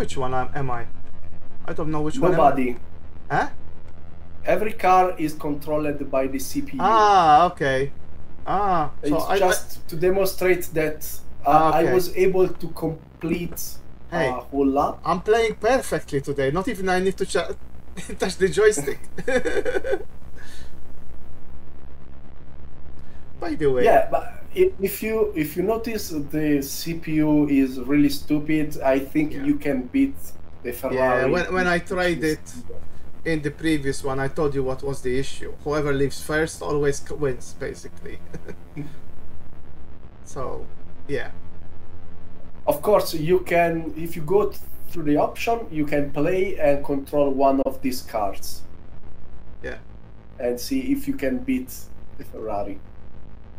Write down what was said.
Which one am, I? I don't know which one. am Nobody. Huh? Every car is controlled by the CPU. Ah, okay. Ah, so it's I, just to demonstrate that uh, Ah, I was able to complete Hey. a whole lap. I, I'm playing perfectly today. Not even I need to ch- touch the joystick. By the way, Yeah, but i- if you if you notice the CPU is really stupid, I think Yeah. you can beat the Ferrari. Yeah, when, when I tried it in the previous one, I told you what was the issue. Whoever leaves first always wins, basically. so, yeah. Of course, you can if you go through the option, you can play and control one of these cars Yeah. and see if you can beat the Ferrari.